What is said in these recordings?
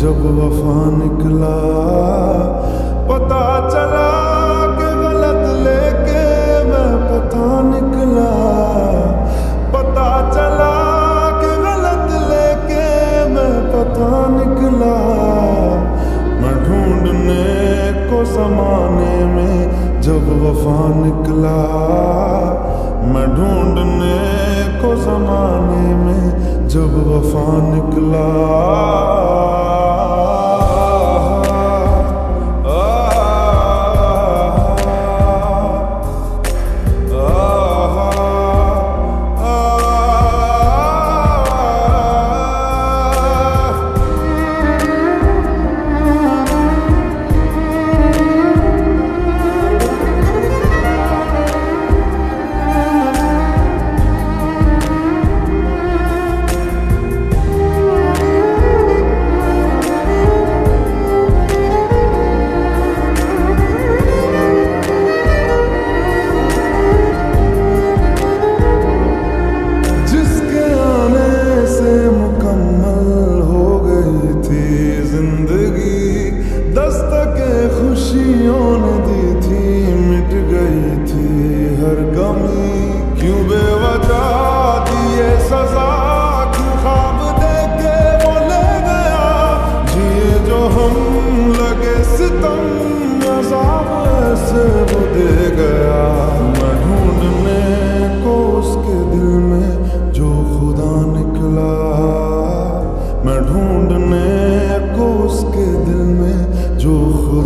जब वफा निकला, पता चला कि गलत लेके मैं पता निकला। पता चला कि गलत लेके मैं पता निकला। मैं ढूँढने को जमाने में जब वफा निकला, मैं ढूँढने को जमाने में जब वफा निकला।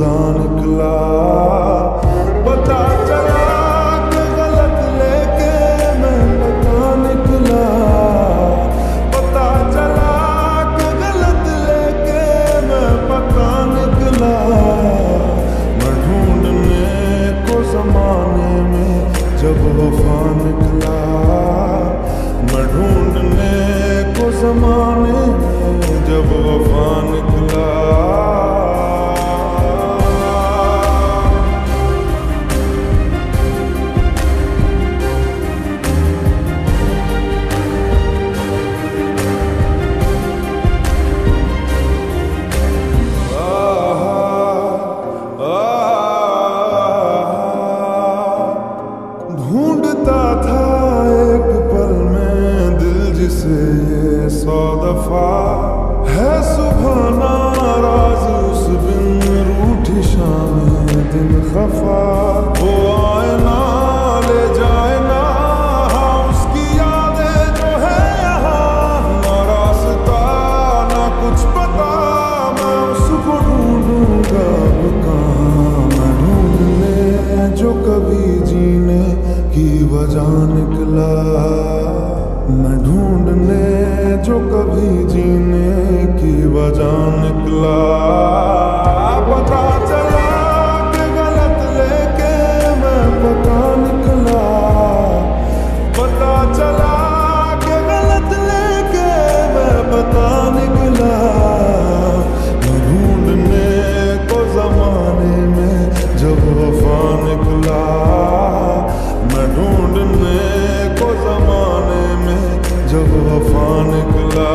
खुदा निकला पता चला गलत लेके मैं पता निकला पता चला गलत लेके मैं पता निकला मैं ढूँढने को जमाने में जब वफा निकला। मैं ढूँढने को जमाने में जब वफा निकला। the Father. जो कभी जीने की वजह निकला। जब वफा निकला